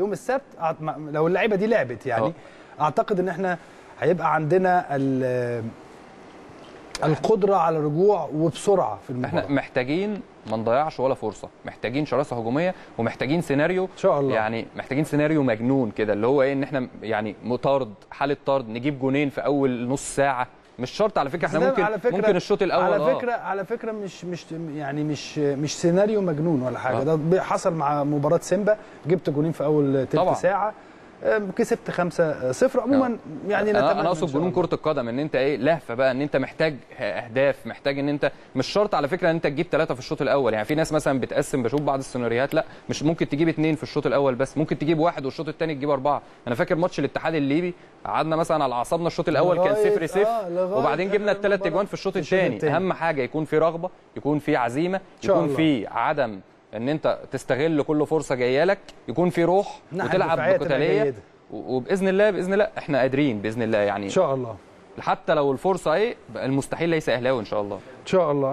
يوم السبت لو اللعيبة دي لعبت يعني آه. أعتقد إن إحنا هيبقى عندنا ال- القدرة على الرجوع وبسرعة في إحنا المباراه محتاجين ما نضيعش ولا فرصة محتاجين شراسة هجومية ومحتاجين سيناريو. إن شاء الله. يعني محتاجين سيناريو مجنون كده اللي هو إيه إن إحنا يعني مطارد حالة طرد نجيب جونين في أول نص ساعة. مش شرط على فكرة إحنا ممكن على فكرة- ممكن الشوط الأول على آه. فكره على فكرة مش مش يعني مش مش سيناريو مجنون ولا حاجة آه. ده حصل مع مباراة سيمبا جبت جونين في أول تلت. ساعة كسبت 5 0 عموما يعني أنا أنا أقصد جنون. كرة القدم إن أنت إيه لهفة بقى إن أنت محتاج أهداف محتاج إن أنت مش شرط على فكرة إن أنت تجيب ثلاثة في الشوط الأول يعني في ناس مثلا بتقسم بشوف بعض السيناريوهات لأ مش ممكن تجيب اثنين في الشوط الأول بس ممكن تجيب واحد والشوط الثاني تجيب أربعة أنا فاكر ماتش الاتحاد الليبي قعدنا مثلا على أعصابنا الشوط الأول كان لغاية- صفر صفر آه، لغاية وبعدين جبنا الثلاث اجوان في الشوط الثاني. أهم حاجة يكون في رغبة يكون في عزيمة يكون. في عدم ان انت تستغل كل فرصة جاية لك يكون في روح وتلعب بقتالية. وبإذن الله بإذن الله إحنا قادرين بإذن الله يعني. إن شاء الله. حتى لو الفرصة إيه المستحيل ليس أهلاوي إن شاء الله. إن شاء الله.